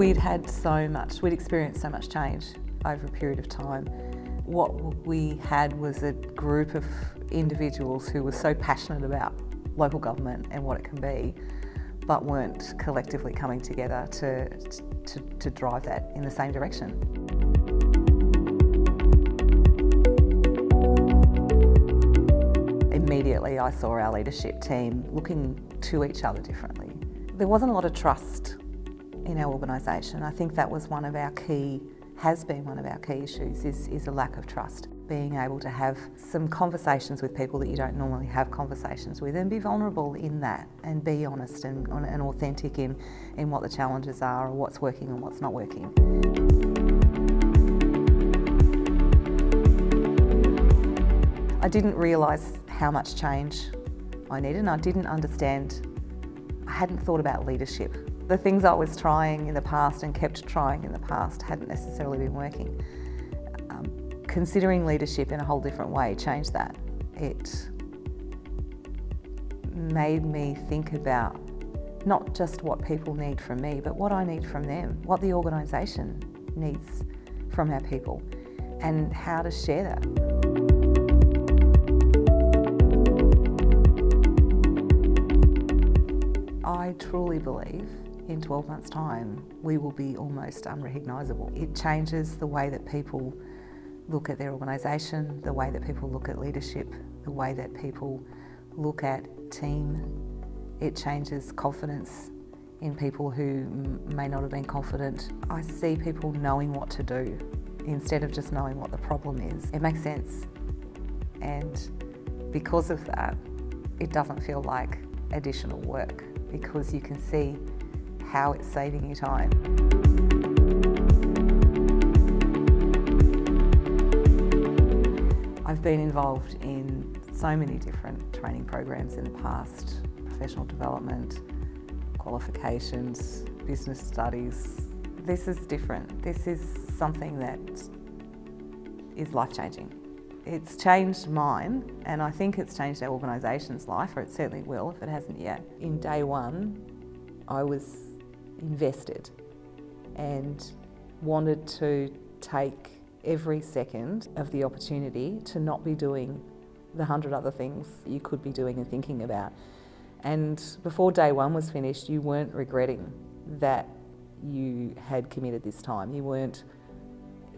We'd had so much, we'd experienced so much change over a period of time. What we had was a group of individuals who were so passionate about local government and what it can be, but weren't collectively coming together to, to, to drive that in the same direction. Immediately I saw our leadership team looking to each other differently. There wasn't a lot of trust in our organisation. I think that was one of our key, has been one of our key issues, is, is a lack of trust. Being able to have some conversations with people that you don't normally have conversations with and be vulnerable in that and be honest and, and authentic in, in what the challenges are or what's working and what's not working. I didn't realise how much change I needed and I didn't understand, I hadn't thought about leadership the things I was trying in the past and kept trying in the past hadn't necessarily been working. Um, considering leadership in a whole different way changed that. It made me think about not just what people need from me, but what I need from them, what the organisation needs from our people, and how to share that. I truly believe in 12 months' time, we will be almost unrecognisable. It changes the way that people look at their organisation, the way that people look at leadership, the way that people look at team. It changes confidence in people who may not have been confident. I see people knowing what to do instead of just knowing what the problem is. It makes sense. And because of that, it doesn't feel like additional work because you can see how it's saving you time. I've been involved in so many different training programs in the past, professional development, qualifications, business studies. This is different. This is something that is life-changing. It's changed mine and I think it's changed our organisation's life, or it certainly will if it hasn't yet. In day one, I was invested and wanted to take every second of the opportunity to not be doing the hundred other things you could be doing and thinking about. And before day one was finished, you weren't regretting that you had committed this time. You weren't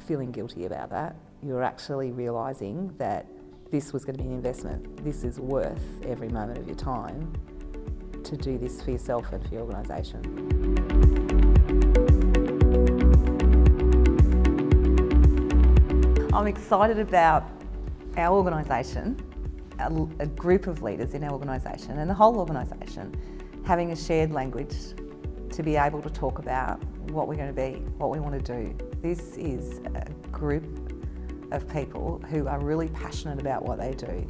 feeling guilty about that. You were actually realising that this was going to be an investment. This is worth every moment of your time to do this for yourself and for your organisation. I'm excited about our organisation, a, a, group of leaders in our organisation and the whole organisation having a shared language to be able to talk about what we're going to be, what we want to do. This is a group of people who are really passionate about what they do,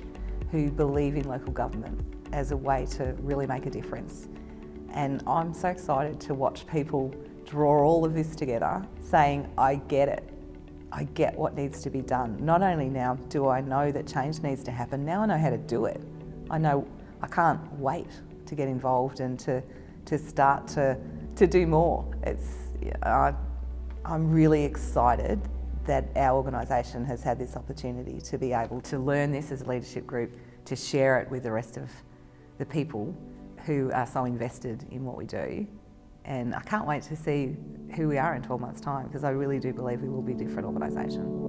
who believe in local government as a way to really make a difference. And I'm so excited to watch people draw all of this together, saying, I get it. I get what needs to be done. Not only now do I know that change needs to happen, now I know how to do it. I know I can't wait to get involved and to, to start to, to do more. It's, uh, I'm really excited that our organisation has had this opportunity to be able to learn this as a leadership group, to share it with the rest of the people who are so invested in what we do. And I can't wait to see who we are in 12 months' time because I really do believe we will be a different organisation.